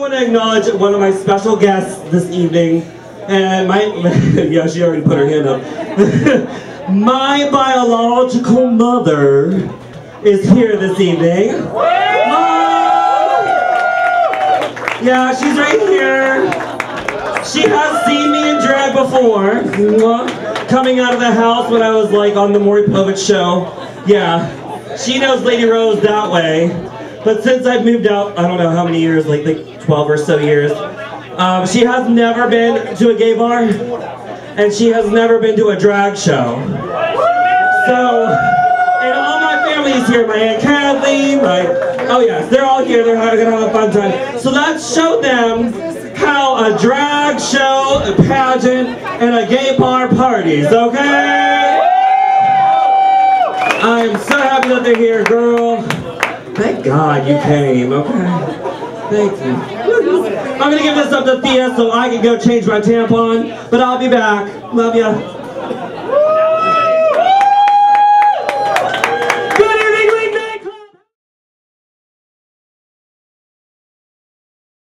want to acknowledge one of my special guests this evening. And my, yeah, she already put her hand up. my biological mother is here this evening. Mom! Yeah, she's right here. She has seen me in drag before. Coming out of the house when I was like on the Maury Povich show. Yeah, she knows Lady Rose that way. But since I've moved out, I don't know how many years, like, like 12 or so years, um, she has never been to a gay bar, and she has never been to a drag show. So, and all my family's here, my Aunt Kathleen, my, oh yes, they're all here, they're have a fun time. So let's show them how a drag show, a pageant, and a gay bar parties, okay? I'm so happy that they're here, girl. Thank God you came, okay? Thank you. I'm gonna give this up to Thea so I can go change my tampon, but I'll be back. Love ya.